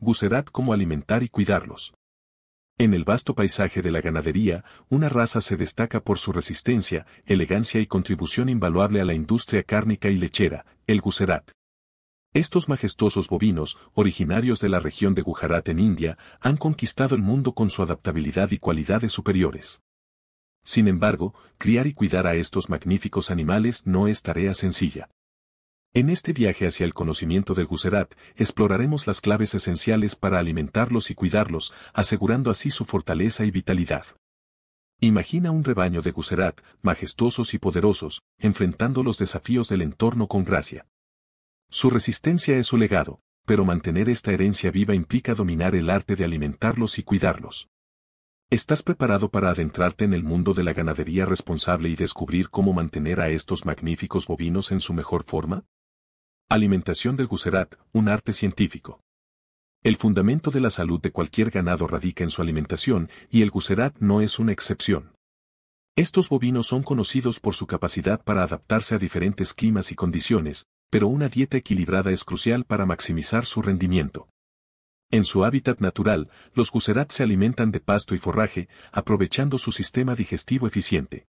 Guserat cómo alimentar y cuidarlos. En el vasto paisaje de la ganadería, una raza se destaca por su resistencia, elegancia y contribución invaluable a la industria cárnica y lechera, el Guserat. Estos majestuosos bovinos, originarios de la región de Gujarat en India, han conquistado el mundo con su adaptabilidad y cualidades superiores. Sin embargo, criar y cuidar a estos magníficos animales no es tarea sencilla. En este viaje hacia el conocimiento del Guserat, exploraremos las claves esenciales para alimentarlos y cuidarlos, asegurando así su fortaleza y vitalidad. Imagina un rebaño de Guserat, majestuosos y poderosos, enfrentando los desafíos del entorno con gracia. Su resistencia es su legado, pero mantener esta herencia viva implica dominar el arte de alimentarlos y cuidarlos. ¿Estás preparado para adentrarte en el mundo de la ganadería responsable y descubrir cómo mantener a estos magníficos bovinos en su mejor forma? Alimentación del Guserat, un arte científico. El fundamento de la salud de cualquier ganado radica en su alimentación, y el Guserat no es una excepción. Estos bovinos son conocidos por su capacidad para adaptarse a diferentes climas y condiciones, pero una dieta equilibrada es crucial para maximizar su rendimiento. En su hábitat natural, los guserat se alimentan de pasto y forraje, aprovechando su sistema digestivo eficiente.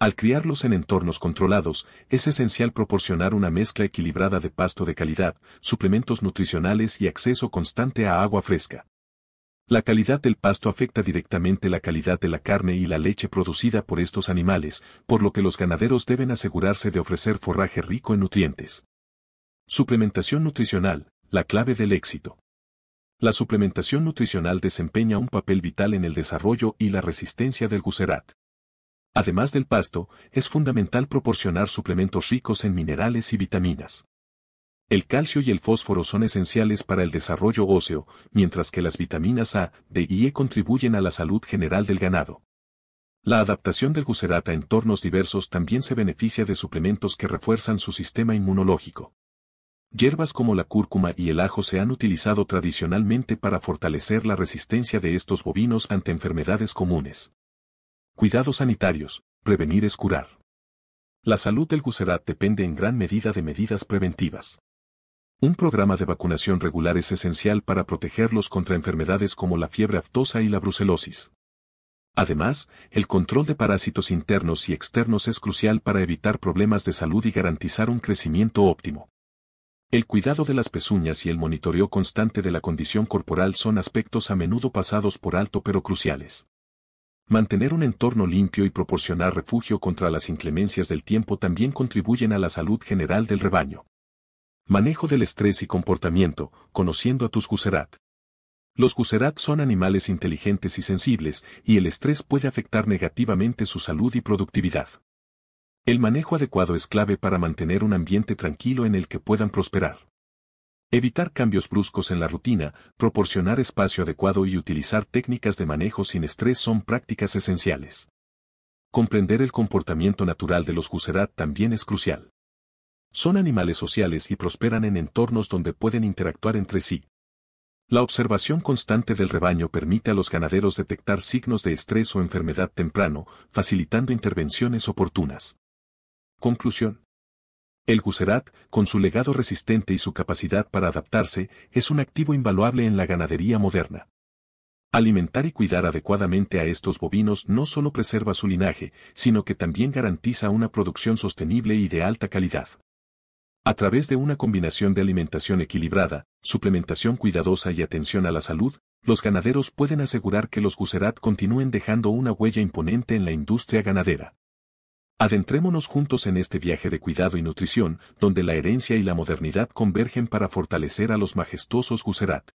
Al criarlos en entornos controlados, es esencial proporcionar una mezcla equilibrada de pasto de calidad, suplementos nutricionales y acceso constante a agua fresca. La calidad del pasto afecta directamente la calidad de la carne y la leche producida por estos animales, por lo que los ganaderos deben asegurarse de ofrecer forraje rico en nutrientes. Suplementación nutricional, la clave del éxito. La suplementación nutricional desempeña un papel vital en el desarrollo y la resistencia del guserat. Además del pasto, es fundamental proporcionar suplementos ricos en minerales y vitaminas. El calcio y el fósforo son esenciales para el desarrollo óseo, mientras que las vitaminas A, D y E contribuyen a la salud general del ganado. La adaptación del guserat a entornos diversos también se beneficia de suplementos que refuerzan su sistema inmunológico. Hierbas como la cúrcuma y el ajo se han utilizado tradicionalmente para fortalecer la resistencia de estos bovinos ante enfermedades comunes. Cuidados sanitarios, prevenir es curar. La salud del guserat depende en gran medida de medidas preventivas. Un programa de vacunación regular es esencial para protegerlos contra enfermedades como la fiebre aftosa y la brucelosis. Además, el control de parásitos internos y externos es crucial para evitar problemas de salud y garantizar un crecimiento óptimo. El cuidado de las pezuñas y el monitoreo constante de la condición corporal son aspectos a menudo pasados por alto pero cruciales. Mantener un entorno limpio y proporcionar refugio contra las inclemencias del tiempo también contribuyen a la salud general del rebaño. Manejo del estrés y comportamiento, conociendo a tus guserat. Los guserat son animales inteligentes y sensibles, y el estrés puede afectar negativamente su salud y productividad. El manejo adecuado es clave para mantener un ambiente tranquilo en el que puedan prosperar. Evitar cambios bruscos en la rutina, proporcionar espacio adecuado y utilizar técnicas de manejo sin estrés son prácticas esenciales. Comprender el comportamiento natural de los guserat también es crucial. Son animales sociales y prosperan en entornos donde pueden interactuar entre sí. La observación constante del rebaño permite a los ganaderos detectar signos de estrés o enfermedad temprano, facilitando intervenciones oportunas. Conclusión. El guserat, con su legado resistente y su capacidad para adaptarse, es un activo invaluable en la ganadería moderna. Alimentar y cuidar adecuadamente a estos bovinos no solo preserva su linaje, sino que también garantiza una producción sostenible y de alta calidad. A través de una combinación de alimentación equilibrada, suplementación cuidadosa y atención a la salud, los ganaderos pueden asegurar que los guserat continúen dejando una huella imponente en la industria ganadera. Adentrémonos juntos en este viaje de cuidado y nutrición, donde la herencia y la modernidad convergen para fortalecer a los majestuosos guserat.